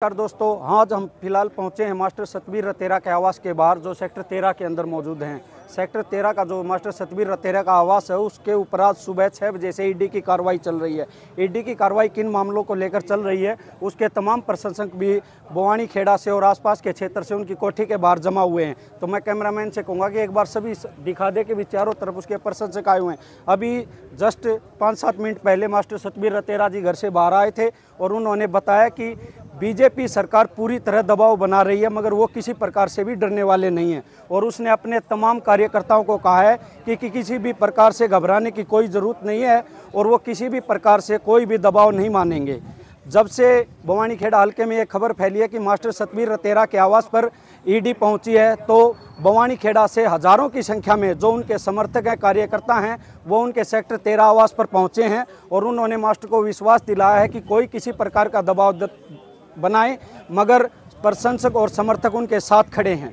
नमस्कार दोस्तों, आज हम फ़िलहाल पहुँचे हैं मास्टर सतबीर रतेरा के आवास के बाहर, जो सेक्टर तेरह के अंदर मौजूद हैं। सेक्टर तेरह का जो मास्टर सतबीर रतेरा का आवास है, उसके ऊपर आज सुबह छः बजे से ईडी की कार्रवाई चल रही है। ईडी की कार्रवाई किन मामलों को लेकर चल रही है, उसके तमाम प्रशंसक भी बोवानी खेड़ा से और आसपास के क्षेत्र से उनकी कोठी के बाहर जमा हुए हैं। तो मैं कैमरामैन से कहूँगा कि एक बार सभी दिखा दे कि भी चारों तरफ़ उसके प्रशंसक आए हुए हैं। अभी जस्ट पाँच सात मिनट पहले मास्टर सतबीर रतेरा जी घर से बाहर आए थे और उन्होंने बताया कि बीजेपी सरकार पूरी तरह दबाव बना रही है मगर वो किसी प्रकार से भी डरने वाले नहीं हैं। और उसने अपने तमाम कार्यकर्ताओं को कहा है कि, कि किसी भी प्रकार से घबराने की कोई ज़रूरत नहीं है और वो किसी भी प्रकार से कोई भी दबाव नहीं मानेंगे। जब से भवानी खेड़ा हल्के में ये खबर फैली है कि मास्टर सतबीर रतेरा के आवास पर ईडी पहुँची है तो भवानी खेड़ा से हज़ारों की संख्या में जो उनके समर्थक हैं कार्यकर्ता हैं वो उनके सेक्टर तेरह आवास पर पहुँचे हैं और उन्होंने मास्टर को विश्वास दिलाया है कि कोई किसी प्रकार का दबाव बनाए, मगर प्रशंसक और समर्थक उनके साथ खड़े हैं।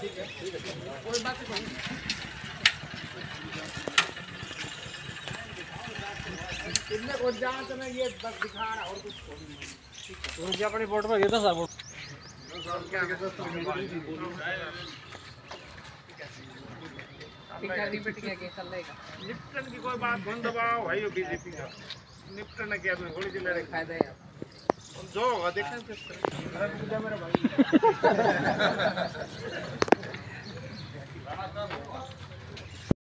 ठीक है ठीक है कोई बात नहीं ना ना कितने को जान तो मैं ये बस दिखा रहा और कुछ अपनी बोर्ड में घेता सर निपटन की कोई बात बंद दबाव है बीजेपी का। निपटन किया तो थोड़ी लड़े फ़ायदा है जो होगा देखें। फिर